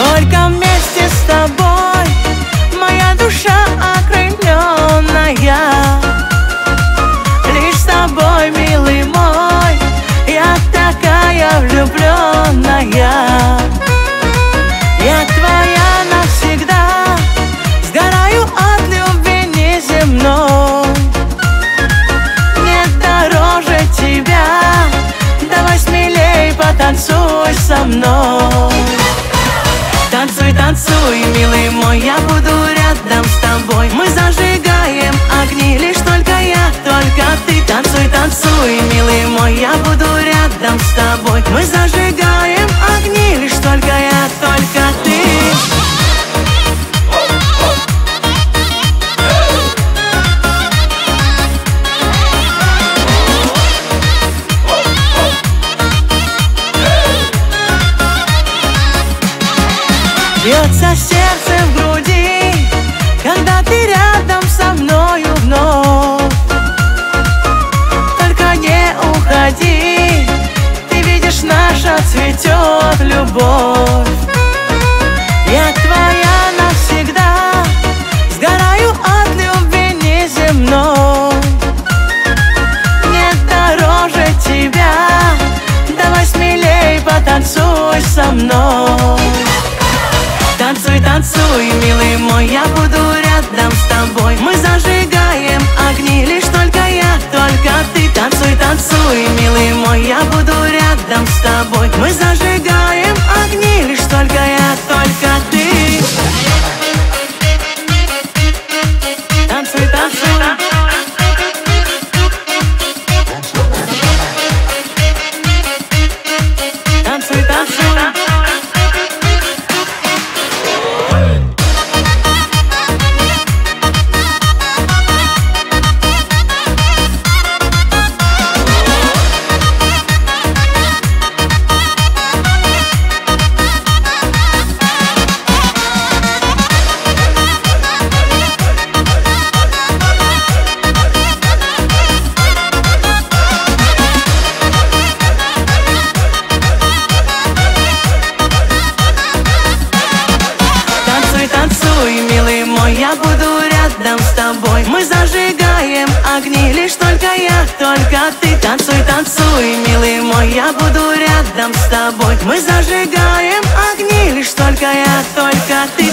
Только вместе с тобой Моя душа окрыленная. Лишь с тобой, милый мой Я такая влюбленная. Я твоя навсегда Сгораю от любви неземной. Нет дороже тебя Давай смелей потанцуй со мной Танцуй, танцуй, милый мой, я буду рядом с тобой. Мы зажигаем Бьется сердце в груди, когда ты рядом со мною вновь. Только не уходи, ты видишь, наша цветет любовь. Я твоя навсегда, сгораю от любви неземной. Нет дороже тебя, давай смелей потанцуй со мной мой, я буду рядом с тобой. Мы зажигаем огни, лишь только я, только ты. Танцуй, танцуй, милый мой, я буду рядом с тобой. Мы зажигаем я буду рядом с тобой. Мы зажигаем огни, лишь только я, только ты. Танцуй, танцуй, милый мой, я буду рядом с тобой. Мы зажигаем огни, лишь только я, только ты